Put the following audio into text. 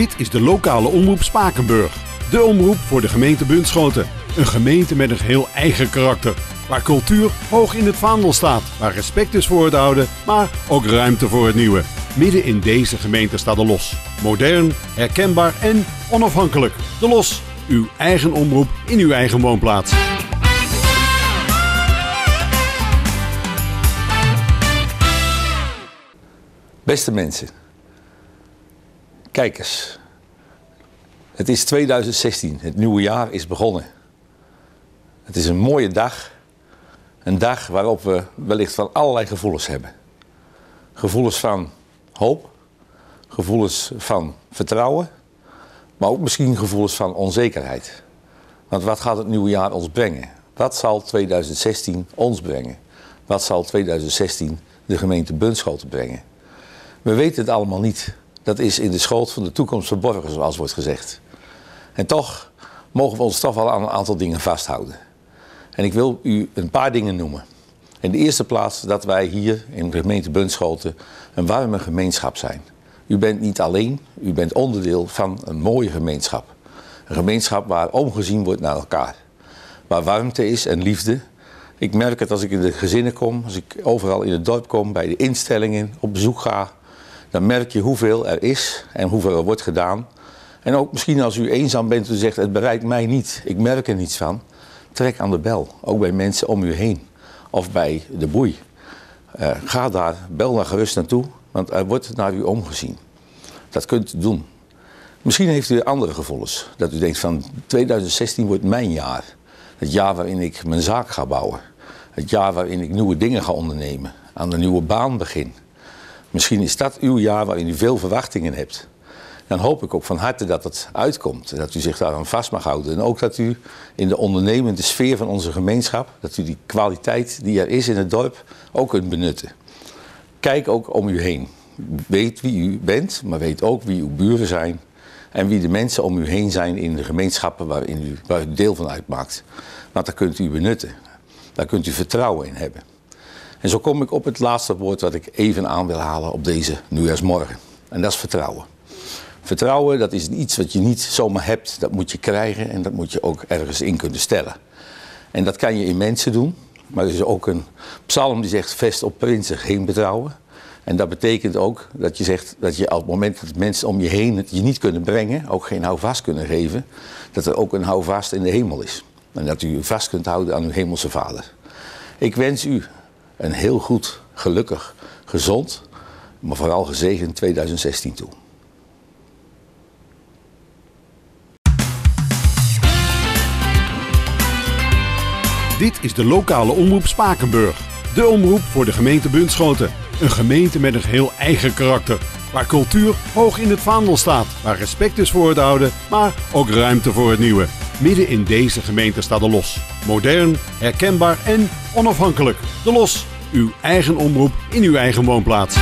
Dit is de lokale omroep Spakenburg. De omroep voor de gemeente Bunschoten. Een gemeente met een heel eigen karakter. Waar cultuur hoog in het vaandel staat. Waar respect is voor het oude, maar ook ruimte voor het nieuwe. Midden in deze gemeente staat de Los. Modern, herkenbaar en onafhankelijk. De Los, uw eigen omroep in uw eigen woonplaats. Beste mensen, kijkers. Het is 2016, het nieuwe jaar is begonnen. Het is een mooie dag. Een dag waarop we wellicht van allerlei gevoelens hebben. Gevoelens van hoop, gevoelens van vertrouwen, maar ook misschien gevoelens van onzekerheid. Want wat gaat het nieuwe jaar ons brengen? Wat zal 2016 ons brengen? Wat zal 2016 de gemeente Bunschoten brengen? We weten het allemaal niet. Dat is in de schoot van de toekomst verborgen, zoals wordt gezegd. En toch mogen we ons toch wel aan een aantal dingen vasthouden. En ik wil u een paar dingen noemen. In de eerste plaats dat wij hier in de gemeente Bunschoten een warme gemeenschap zijn. U bent niet alleen, u bent onderdeel van een mooie gemeenschap. Een gemeenschap waar omgezien wordt naar elkaar. Waar warmte is en liefde. Ik merk het als ik in de gezinnen kom, als ik overal in het dorp kom, bij de instellingen op bezoek ga. Dan merk je hoeveel er is en hoeveel er wordt gedaan. En ook misschien als u eenzaam bent en zegt het bereikt mij niet, ik merk er niets van. Trek aan de bel, ook bij mensen om u heen of bij de boei. Uh, ga daar, bel daar gerust naartoe, want er wordt naar u omgezien. Dat kunt u doen. Misschien heeft u andere gevoelens. Dat u denkt van 2016 wordt mijn jaar. Het jaar waarin ik mijn zaak ga bouwen. Het jaar waarin ik nieuwe dingen ga ondernemen. Aan een nieuwe baan begin. Misschien is dat uw jaar waarin u veel verwachtingen hebt. Dan hoop ik ook van harte dat het uitkomt. Dat u zich daaraan vast mag houden. En ook dat u in de ondernemende sfeer van onze gemeenschap, dat u die kwaliteit die er is in het dorp ook kunt benutten. Kijk ook om u heen. Weet wie u bent, maar weet ook wie uw buren zijn. En wie de mensen om u heen zijn in de gemeenschappen waarin u, waar deel van uitmaakt. Want daar kunt u benutten. Daar kunt u vertrouwen in hebben. En zo kom ik op het laatste woord wat ik even aan wil halen op deze nieuwjaarsmorgen. En dat is vertrouwen. Vertrouwen, dat is iets wat je niet zomaar hebt. Dat moet je krijgen en dat moet je ook ergens in kunnen stellen. En dat kan je in mensen doen. Maar er is ook een psalm die zegt: vest op prinsen geen betrouwen. En dat betekent ook dat je zegt dat je op het moment dat mensen om je heen het je niet kunnen brengen, ook geen houvast kunnen geven, dat er ook een houvast in de hemel is. En dat u vast kunt houden aan uw hemelse vader. Ik wens u een heel goed, gelukkig, gezond, maar vooral gezegend 2016 toe. Dit is de lokale omroep Spakenburg. De omroep voor de gemeente Bunschoten. Een gemeente met een heel eigen karakter. Waar cultuur hoog in het vaandel staat. Waar respect is voor het oude, maar ook ruimte voor het nieuwe. Midden in deze gemeente staat de Los. Modern, herkenbaar en onafhankelijk. De Los, uw eigen omroep in uw eigen woonplaats.